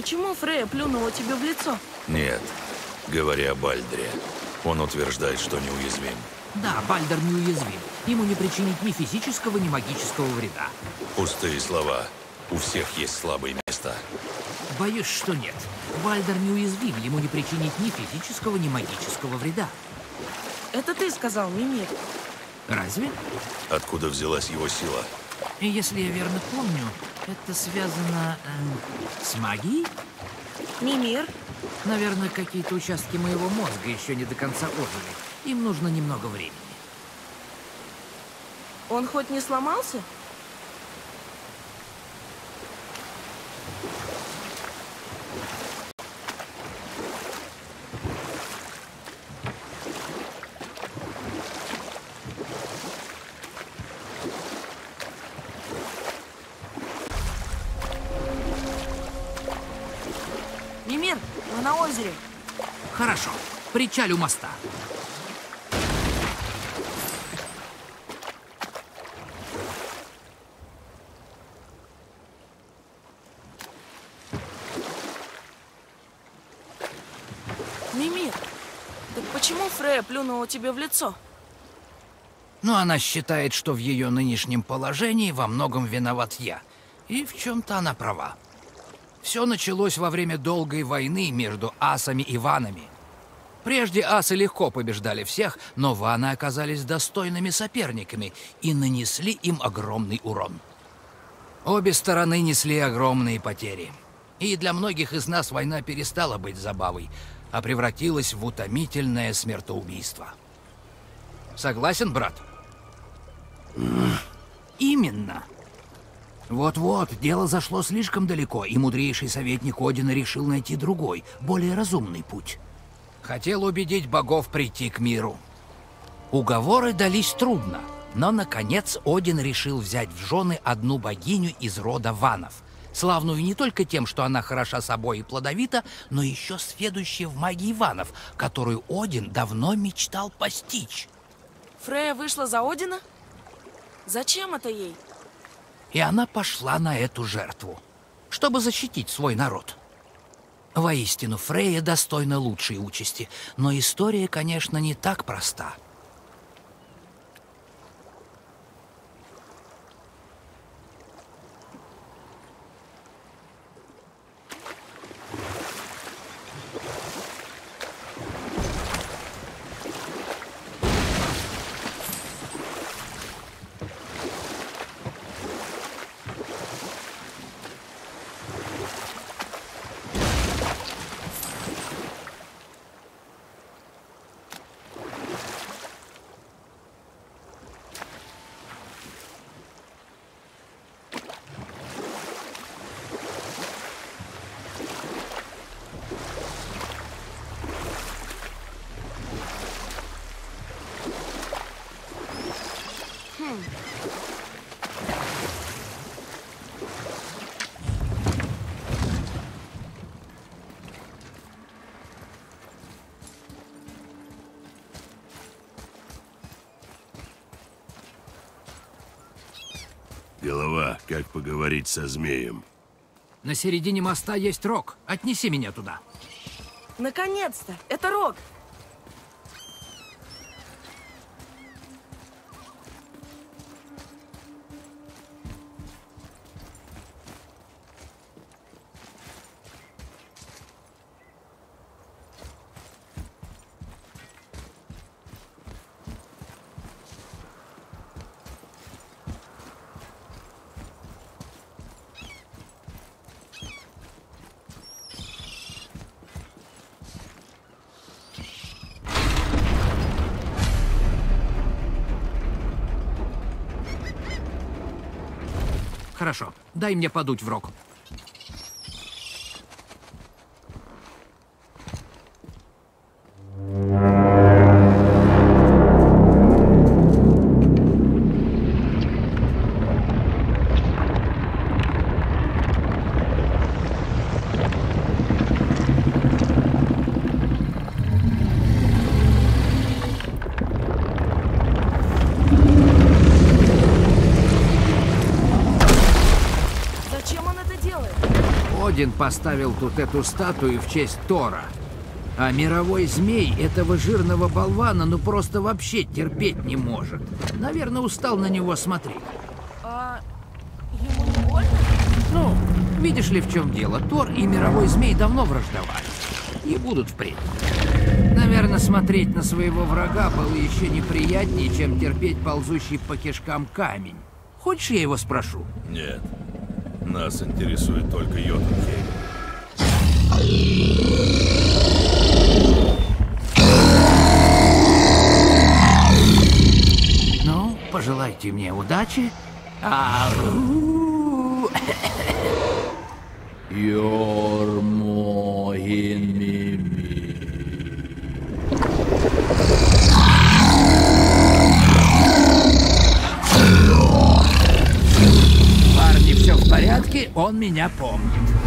Почему Фрея плюнула тебе в лицо? Нет, говоря о Бальдре, он утверждает, что неуязвим. Да, Бальдер неуязвим. Ему не причинить ни физического, ни магического вреда. Пустые слова. У всех есть слабые места. Боюсь, что нет. Бальдер неуязвим, ему не причинить ни физического, ни магического вреда. Это ты сказал, Мимир. Разве? Откуда взялась его сила? Если я верно помню, это связано эм, с магией? Мимир, Наверное, какие-то участки моего мозга еще не до конца ожили. Им нужно немного времени. он хоть не сломался? Озере. Хорошо. Причаль у моста. Мимир, так почему Фрея плюнула тебе в лицо? Но она считает, что в ее нынешнем положении во многом виноват я. И в чем-то она права. Все началось во время долгой войны между асами и ванами. Прежде асы легко побеждали всех, но ваны оказались достойными соперниками и нанесли им огромный урон. Обе стороны несли огромные потери. И для многих из нас война перестала быть забавой, а превратилась в утомительное смертоубийство. Согласен, брат? Именно. Вот-вот, дело зашло слишком далеко, и мудрейший советник Одина решил найти другой, более разумный путь. Хотел убедить богов прийти к миру. Уговоры дались трудно, но, наконец, Один решил взять в жены одну богиню из рода Ванов, славную не только тем, что она хороша собой и плодовита, но еще сведущая в магии Ванов, которую Один давно мечтал постичь. Фрея вышла за Одина? Зачем это ей? И она пошла на эту жертву, чтобы защитить свой народ. Воистину, Фрея достойна лучшей участи, но история, конечно, не так проста. Голова, как поговорить со змеем? На середине моста есть рог. Отнеси меня туда. Наконец-то! Это Рок! Хорошо. Дай мне подуть в рог. Один поставил тут эту статую в честь Тора. А мировой змей этого жирного болвана ну просто вообще терпеть не может. Наверное, устал на него смотреть. А ему не больно? Ну, видишь ли, в чем дело? Тор и мировой змей давно враждовали. И будут впредь. Наверное, смотреть на своего врага было еще неприятнее, чем терпеть ползущий по кишкам камень. Хочешь, я его спрошу? Нет. Нас интересует только Йотунхейм. Ну, пожелайте мне удачи. Парни, меня помнит.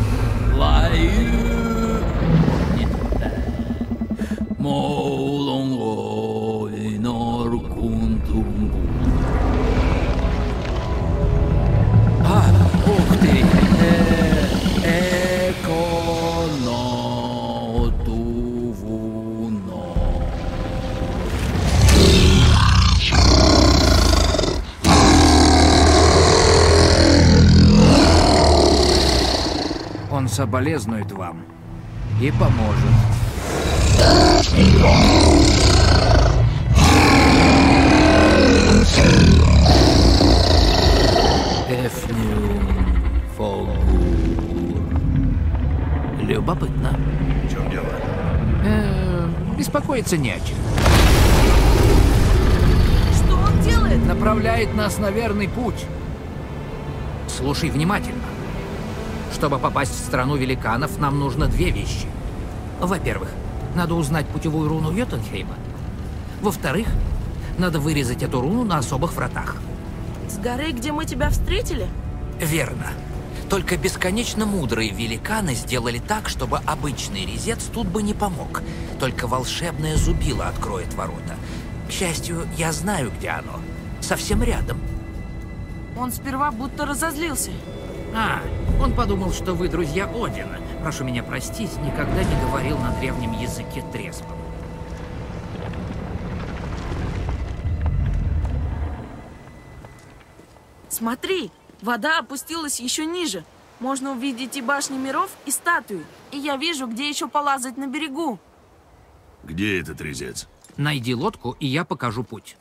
Соболезнует вам и поможет. Эфнюм Фогур. Любопытно. В чем дело? Э, беспокоиться не о чем. Что он делает? Направляет нас на верный путь. Слушай внимательно. Чтобы попасть в страну великанов, нам нужно две вещи. Во-первых, надо узнать путевую руну Йотунхейма. Во-вторых, надо вырезать эту руну на особых вратах. С горы, где мы тебя встретили? Верно. Только бесконечно мудрые великаны сделали так, чтобы обычный резец тут бы не помог. Только волшебное зубило откроет ворота. К счастью, я знаю, где оно. Совсем рядом. Он сперва будто разозлился. А, он подумал, что вы друзья Одина. Прошу меня простить, никогда не говорил на древнем языке трезвым. Смотри, вода опустилась еще ниже. Можно увидеть и башни миров, и статуи. И я вижу, где еще полазать на берегу. Где этот резец? Найди лодку, и я покажу путь.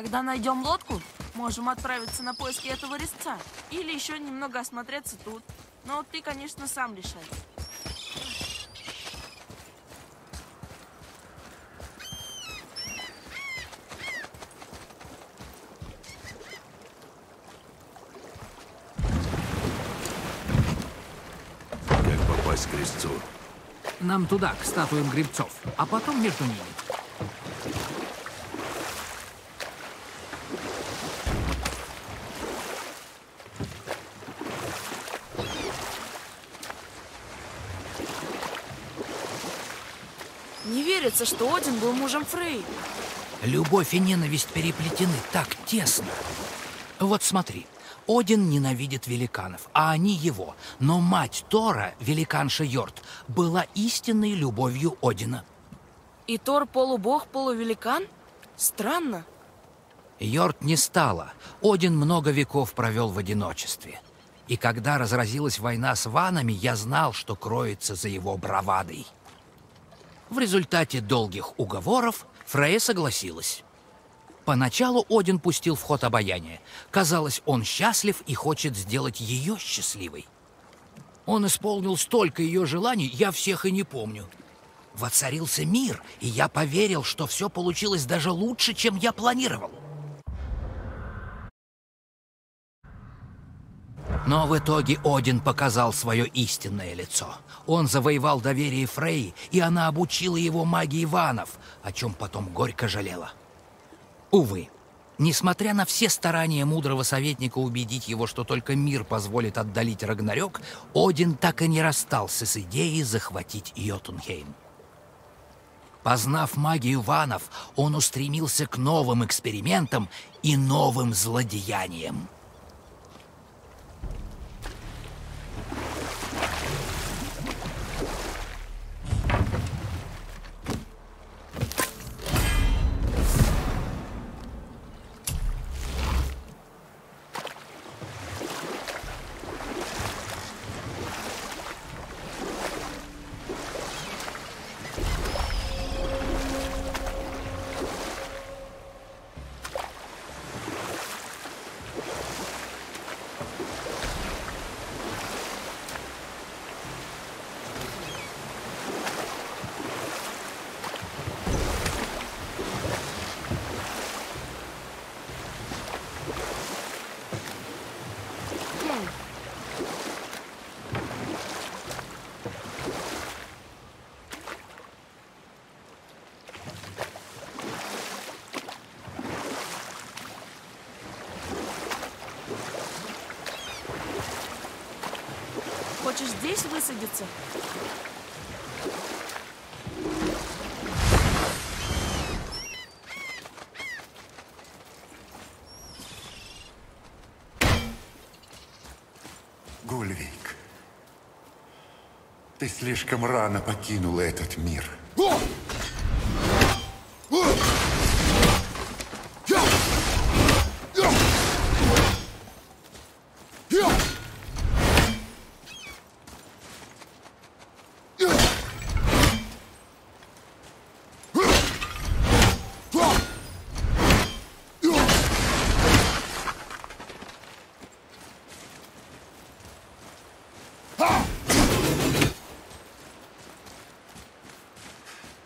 Когда найдем лодку, можем отправиться на поиски этого резца. Или еще немного осмотреться тут. Но ты, конечно, сам решай. Как попасть к резцу? Нам туда, к статуям грибцов, а потом между ними. Не верится, что Один был мужем Фрей. Любовь и ненависть переплетены так тесно. Вот смотри, Один ненавидит великанов, а они его. Но мать Тора, великанша Йорт, была истинной любовью Одина. И Тор полубог, полувеликан? Странно. Йорт не стало. Один много веков провел в одиночестве. И когда разразилась война с ванами, я знал, что кроется за его бравадой. В результате долгих уговоров Фрея согласилась. Поначалу Один пустил в ход обаяние. Казалось, он счастлив и хочет сделать ее счастливой. Он исполнил столько ее желаний, я всех и не помню. Воцарился мир, и я поверил, что все получилось даже лучше, чем я планировал. Но в итоге Один показал свое истинное лицо. Он завоевал доверие Фрей, и она обучила его магии ванов, о чем потом горько жалела. Увы, несмотря на все старания мудрого советника убедить его, что только мир позволит отдалить Рагнарёк, Один так и не расстался с идеей захватить Йотунхейм. Познав магию ванов, он устремился к новым экспериментам и новым злодеяниям. Здесь высадиться? Гульвик, ты слишком рано покинула этот мир.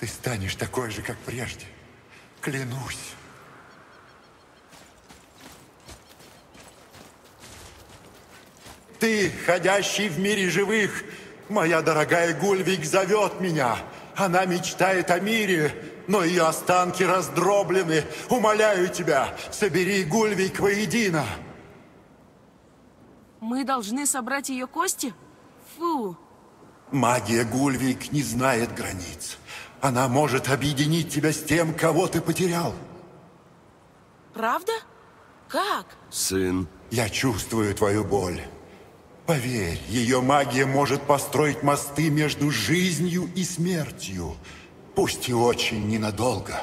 Ты станешь такой же, как прежде. Клянусь. Ты, ходящий в мире живых, моя дорогая Гульвик зовет меня. Она мечтает о мире, но ее останки раздроблены. Умоляю тебя, собери Гульвик воедино. Мы должны собрать ее кости? Фу, Магия Гульвик не знает границ. Она может объединить тебя с тем, кого ты потерял. правда? Как? Сын, Я чувствую твою боль. Поверь, ее магия может построить мосты между жизнью и смертью. Пусть и очень ненадолго.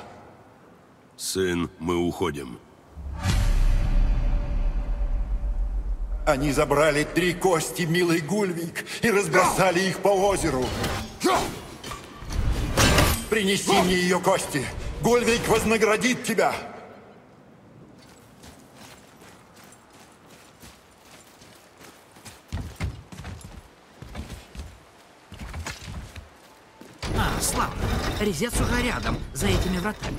сын, мы уходим. Они забрали три кости, милый Гульвик, и разбросали их по озеру. Принеси мне ее кости. Гульвик вознаградит тебя. А, славно. Резец уже рядом, за этими вратами.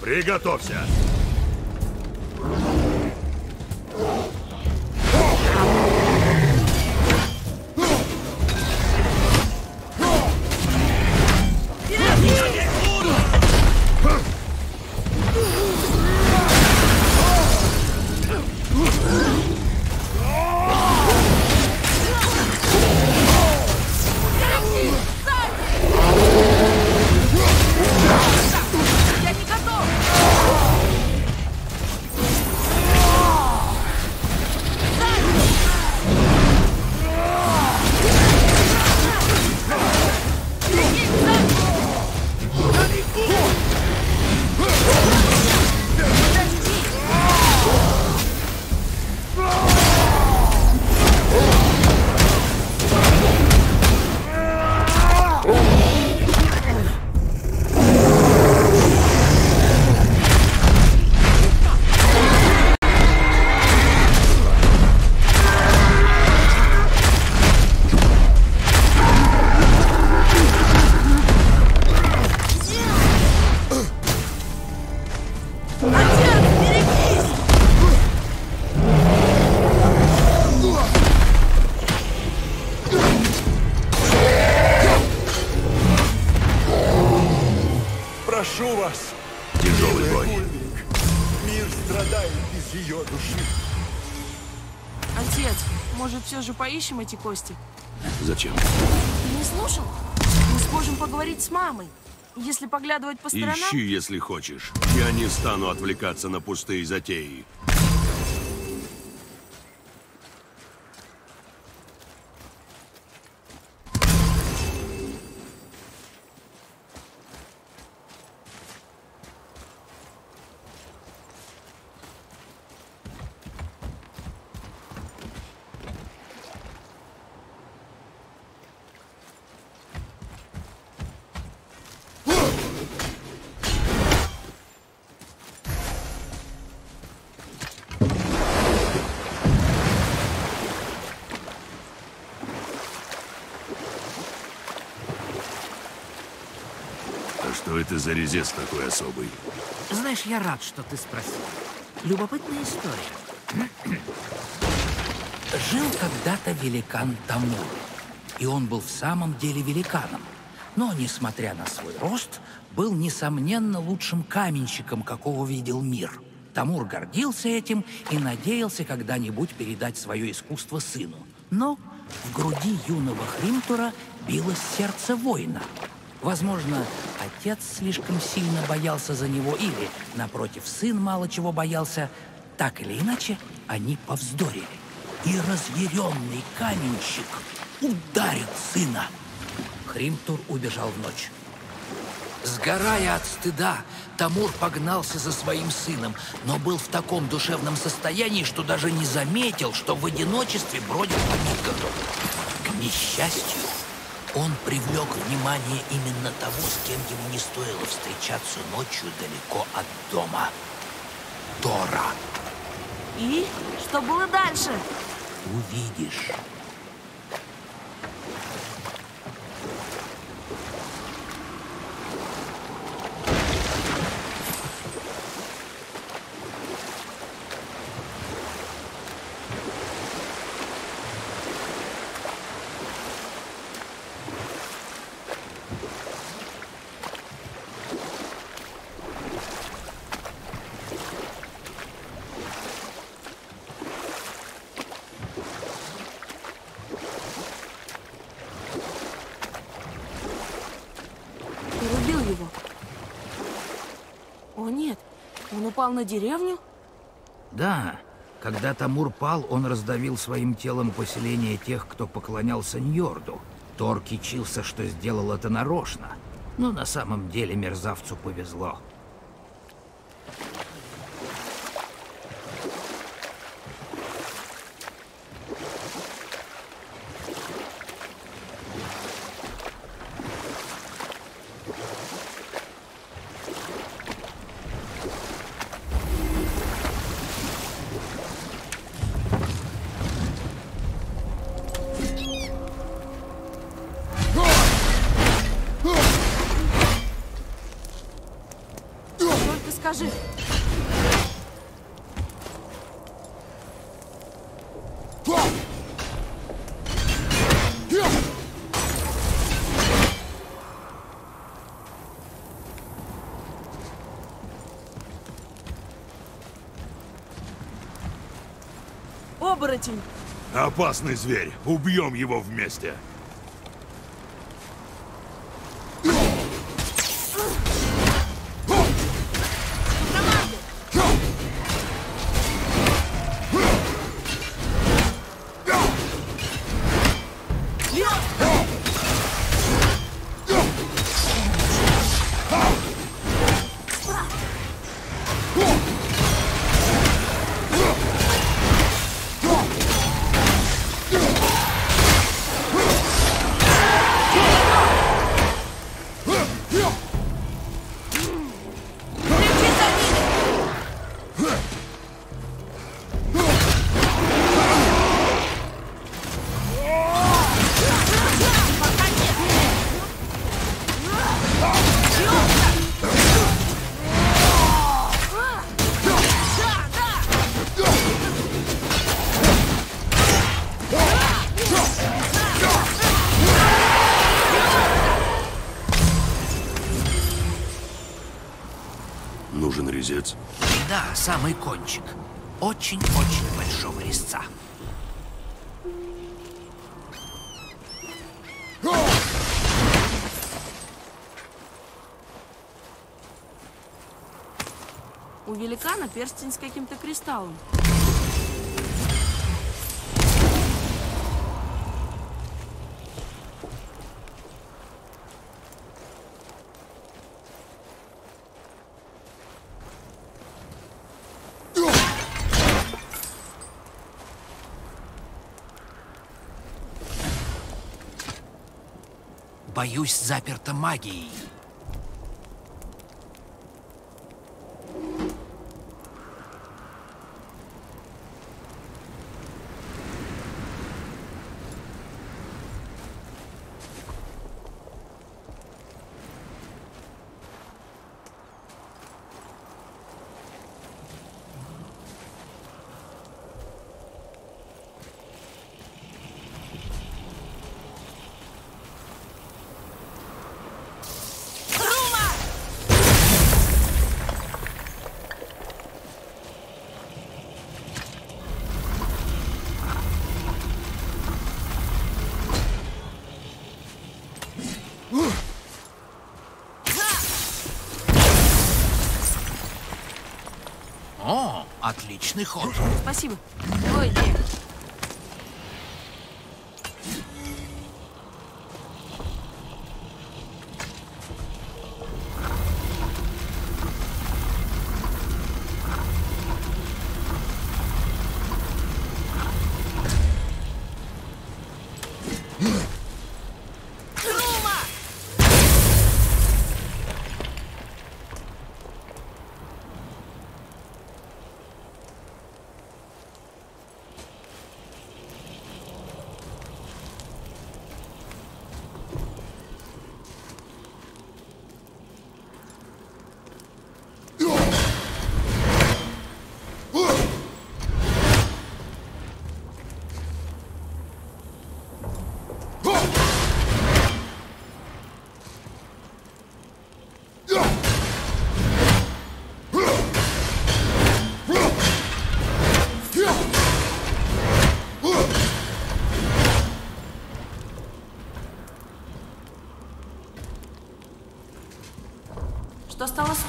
Приготовься! Я поищем эти кости? Зачем? Не слушал? Мы сможем поговорить с мамой. Если поглядывать по сторонам... Ищи, если хочешь. Я не стану отвлекаться на пустые затеи. Что это за резец такой особый? Знаешь, я рад, что ты спросил. Любопытная история. Жил когда-то великан Тамур. И он был в самом деле великаном. Но, несмотря на свой рост, был, несомненно, лучшим каменщиком, какого видел мир. Тамур гордился этим и надеялся когда-нибудь передать свое искусство сыну. Но в груди юного Хримтура билось сердце воина. Возможно, отец слишком сильно боялся за него или, напротив, сын мало чего боялся. Так или иначе, они повздорили. И разъяренный каменщик ударил сына. Хримтур убежал в ночь. Сгорая от стыда, Тамур погнался за своим сыном, но был в таком душевном состоянии, что даже не заметил, что в одиночестве бродит по Мидгарду. К несчастью, он привлек внимание именно того, с кем ему не стоило встречаться ночью далеко от дома. Тора. И? Что было дальше? Увидишь. Ты убил его. О нет, он упал на деревню? Да, когда Тамур пал, он раздавил своим телом поселение тех, кто поклонялся Ньорду. Тор кичился, что сделал это нарочно. Но на самом деле мерзавцу повезло. Опасный зверь. Убьем его вместе. Очень-очень большого резца. У великана перстень с каким-то кристаллом. Боюсь, заперто магией. О, отличный ход. Спасибо. Ой, нет.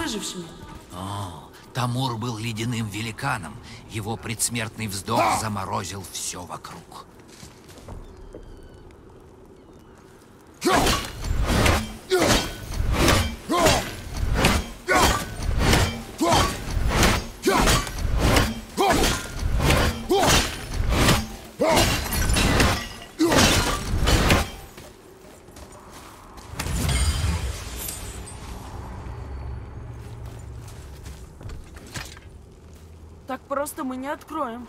Выжившими? Тамур был ледяным великаном. Его предсмертный вздох заморозил все вокруг. Просто мы не откроем.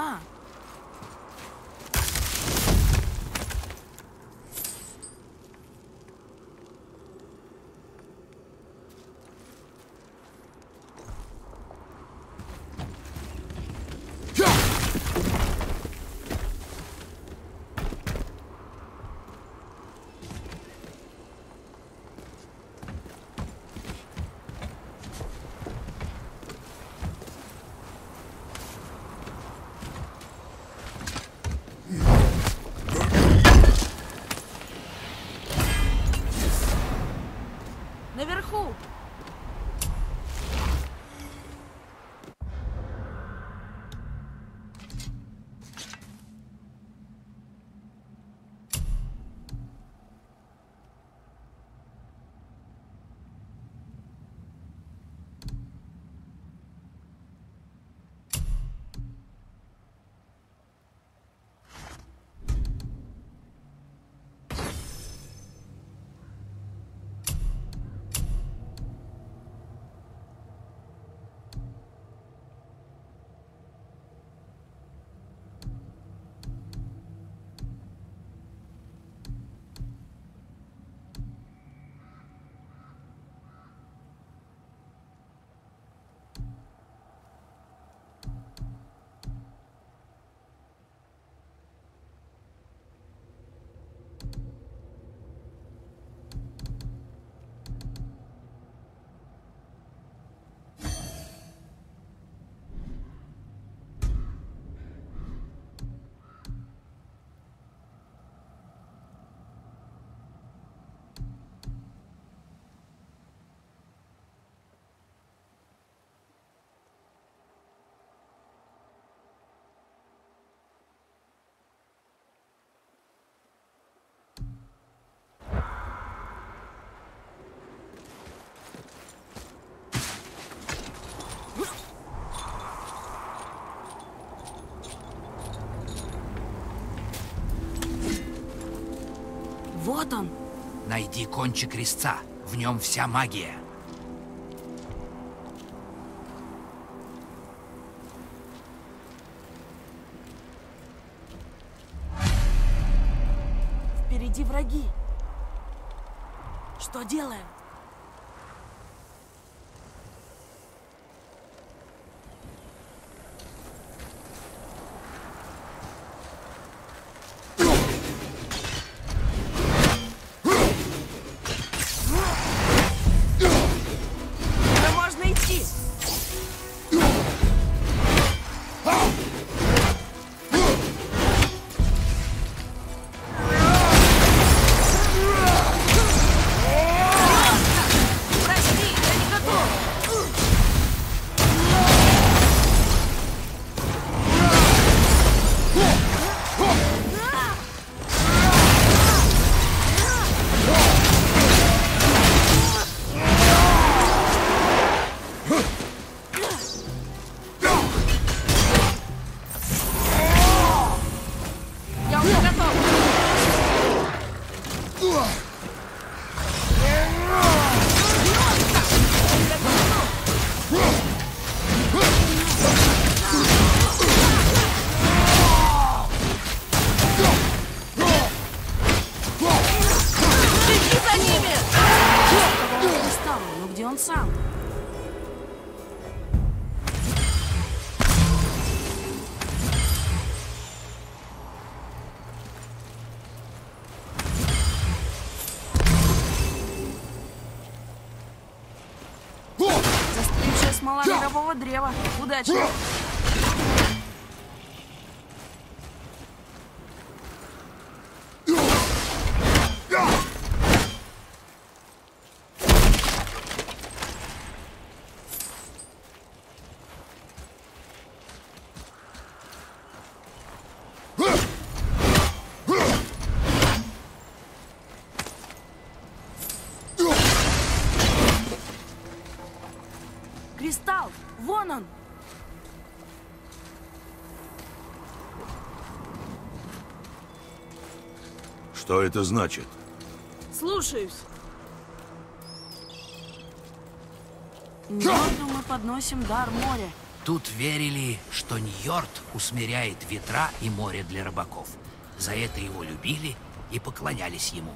А, наверху. Вот он. Найди кончик резца. В нем вся магия. Впереди враги. Что делаем? Смола мирового древа. Удачи! Что это значит? Слушаюсь. Ньорду мы подносим дар моря. Тут верили, что Ньорд усмиряет ветра и море для рыбаков. За это его любили и поклонялись ему.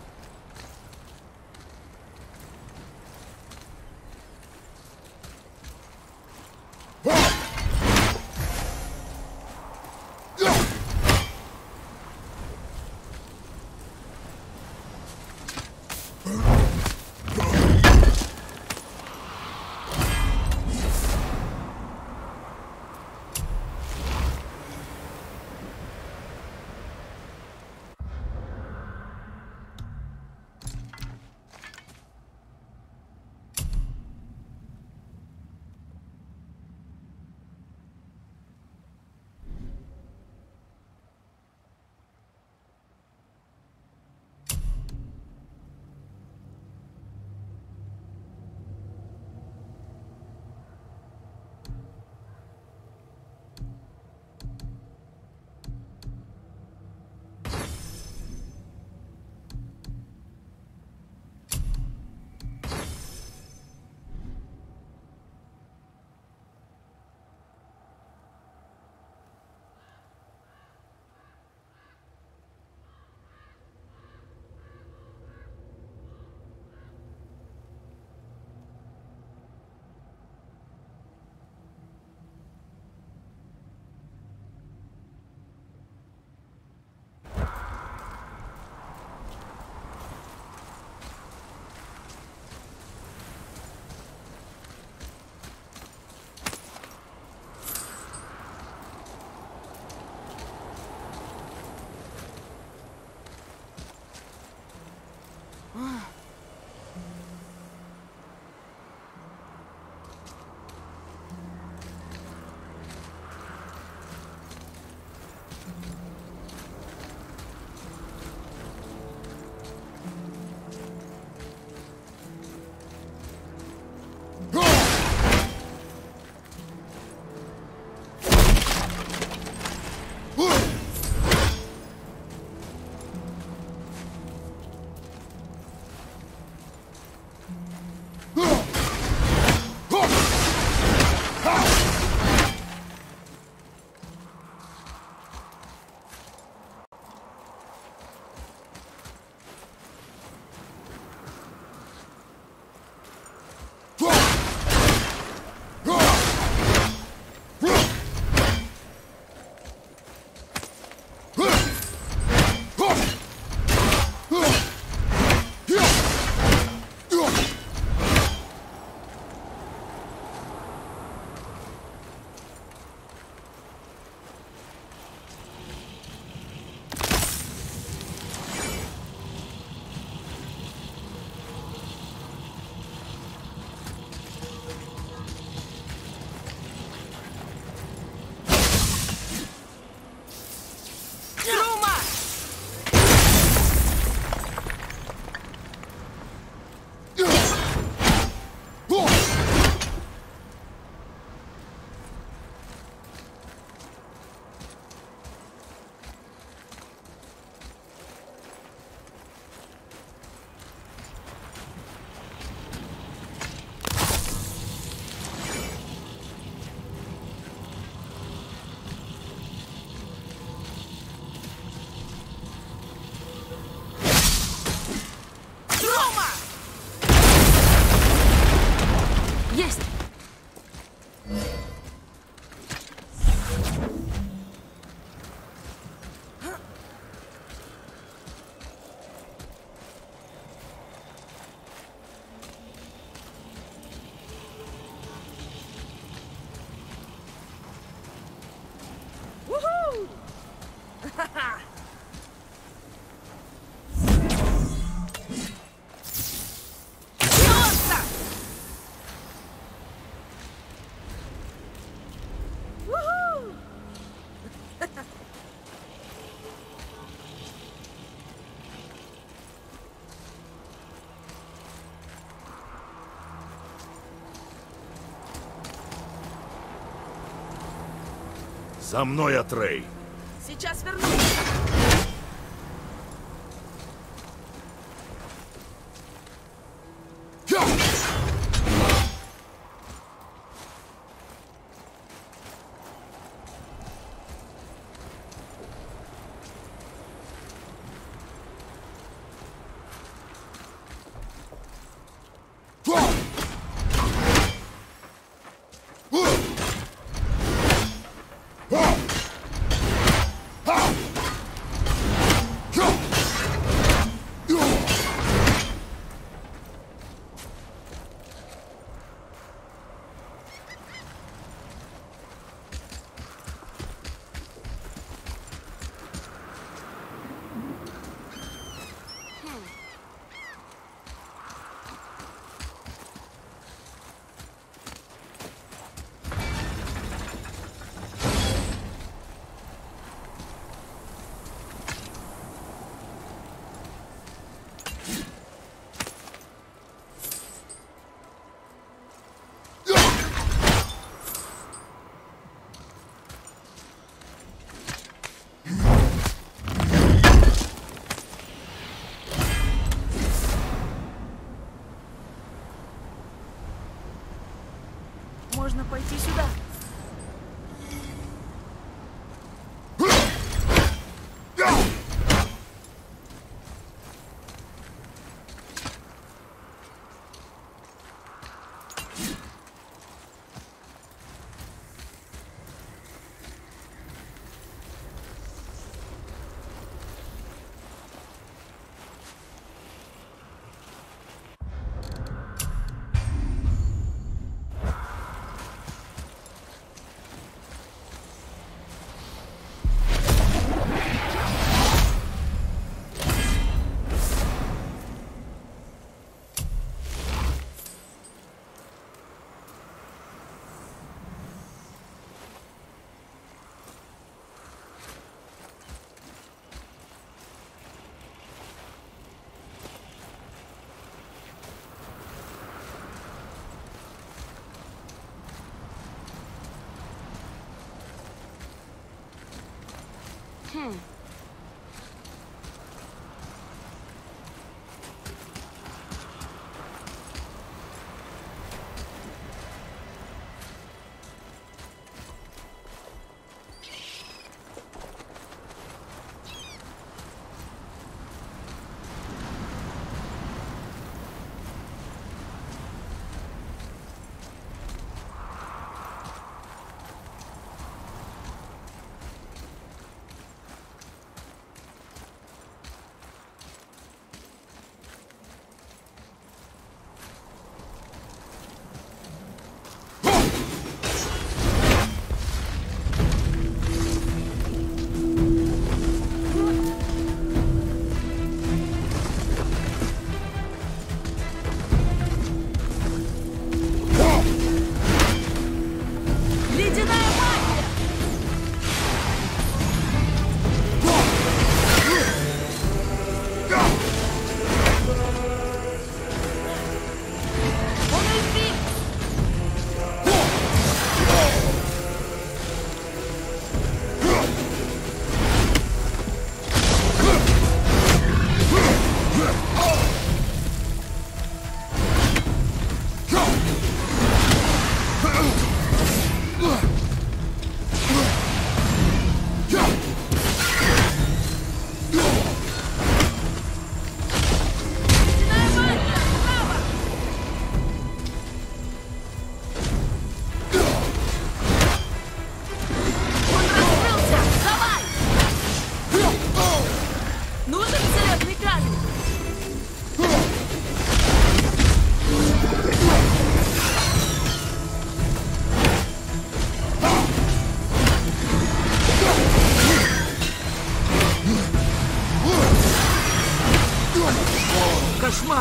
За мной, Атрей! Сейчас вернусь. Можно пойти сюда. Hmm.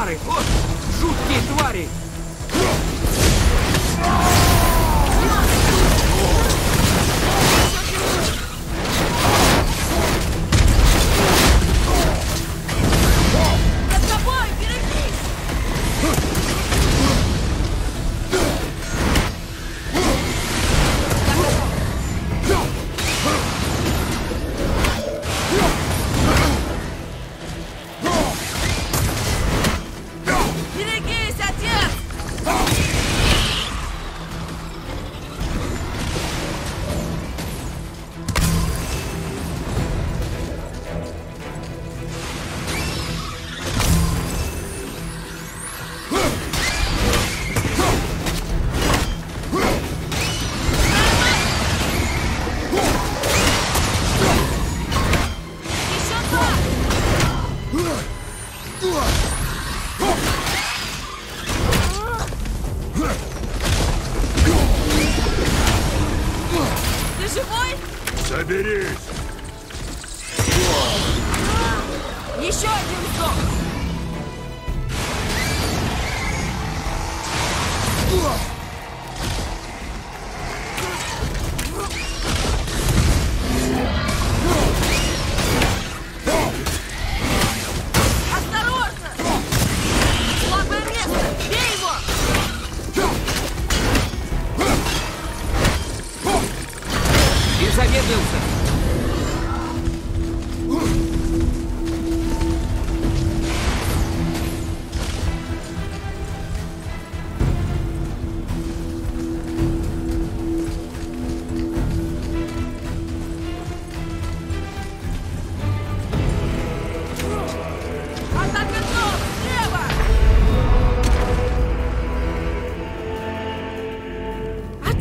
Got it.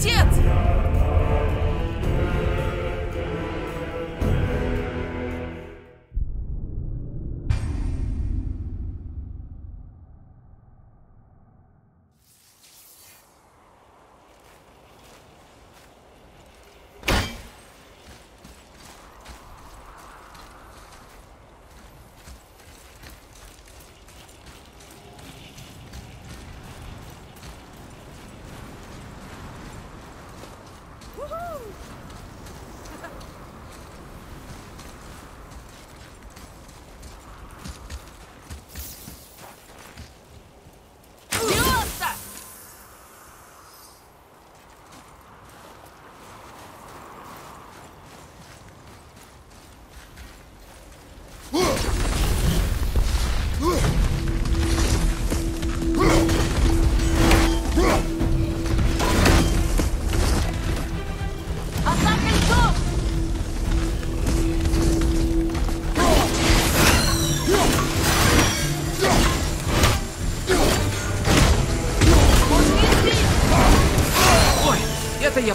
Отец! Я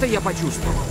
Это я почувствовал.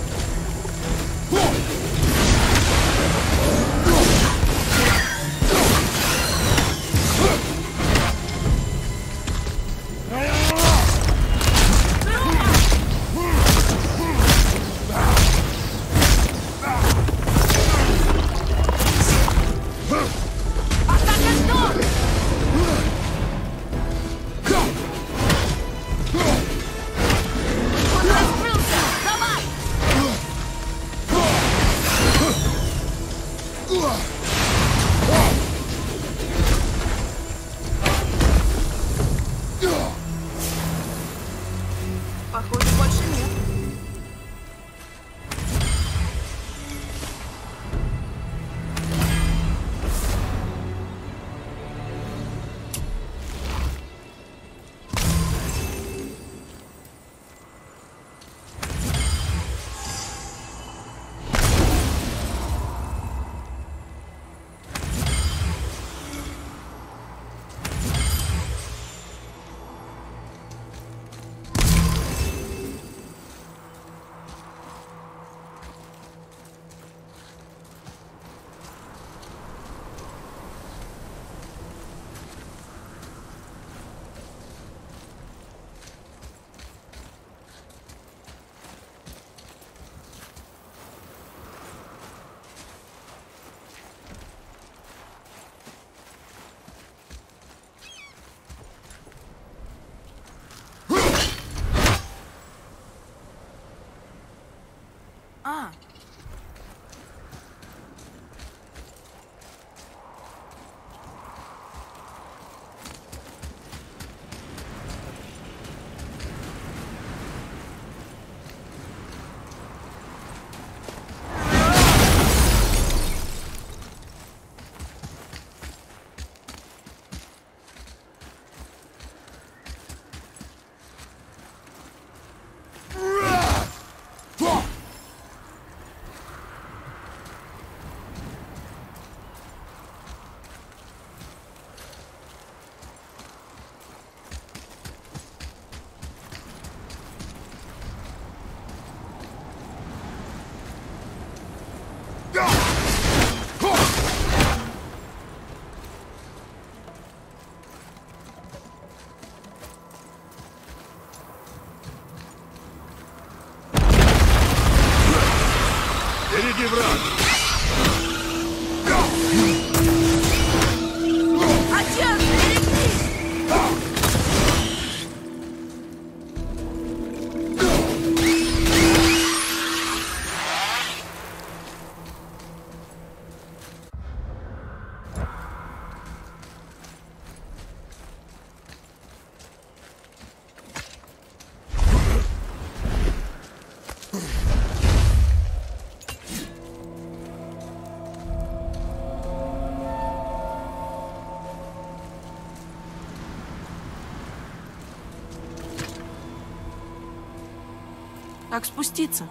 Как спуститься?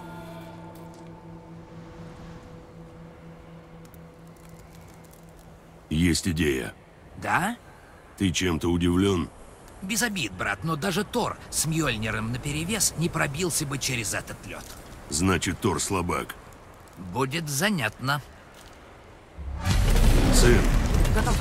Есть идея. Да? Ты чем-то удивлен? Без обид, брат, но даже Тор с Мьёльниром наперевес не пробился бы через этот лед. Значит, Тор слабак. Будет занятно. Сын, Готов.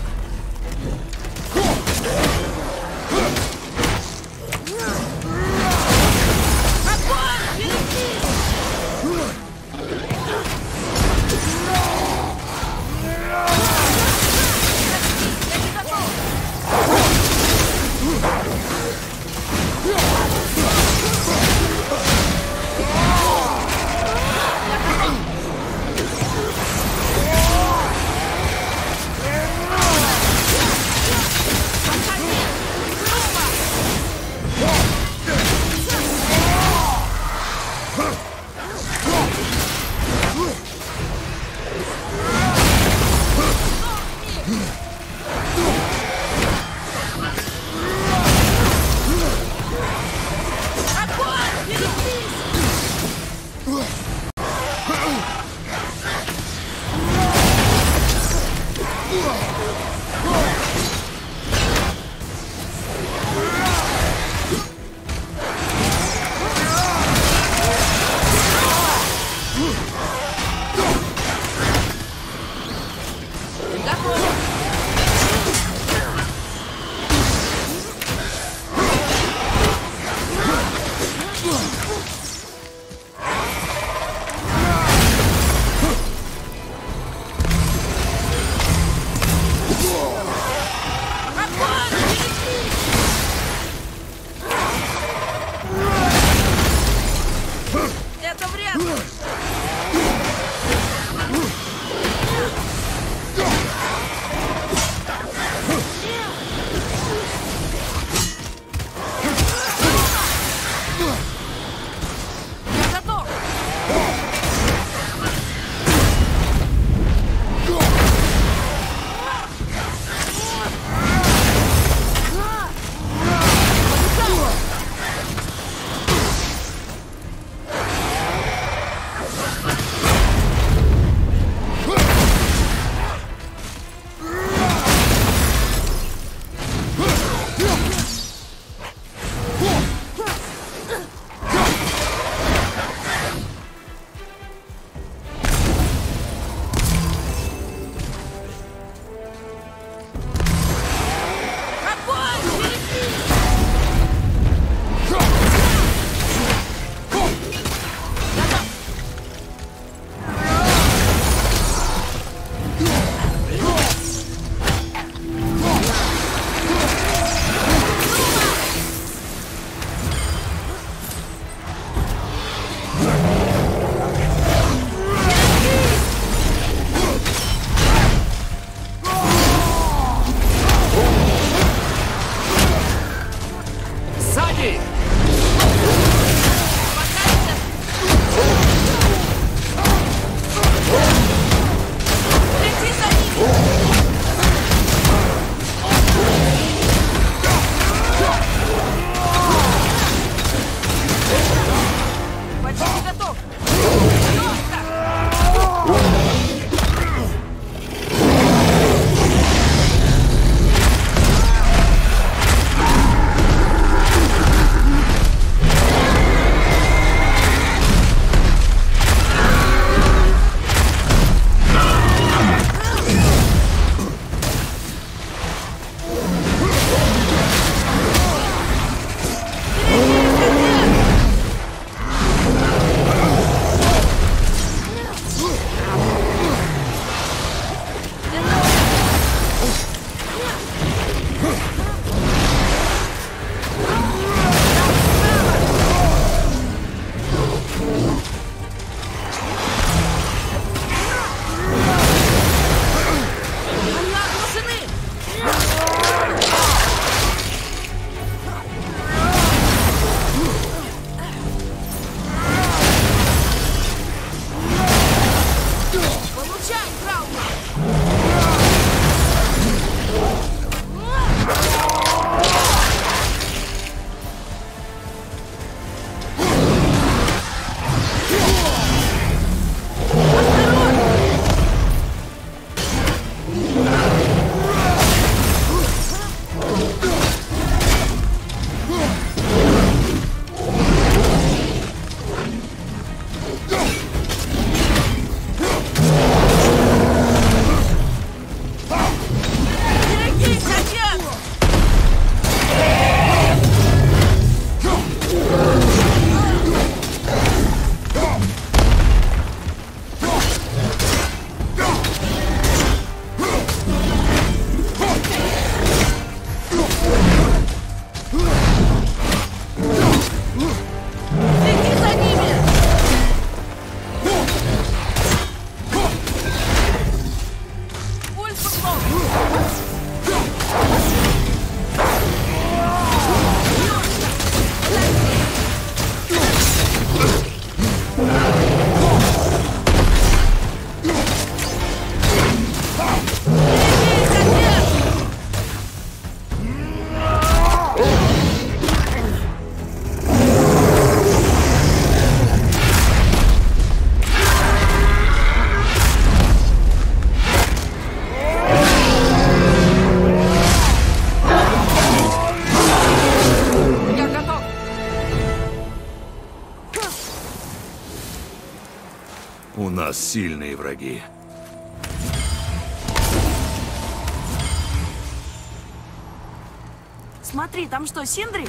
Что, Синдри?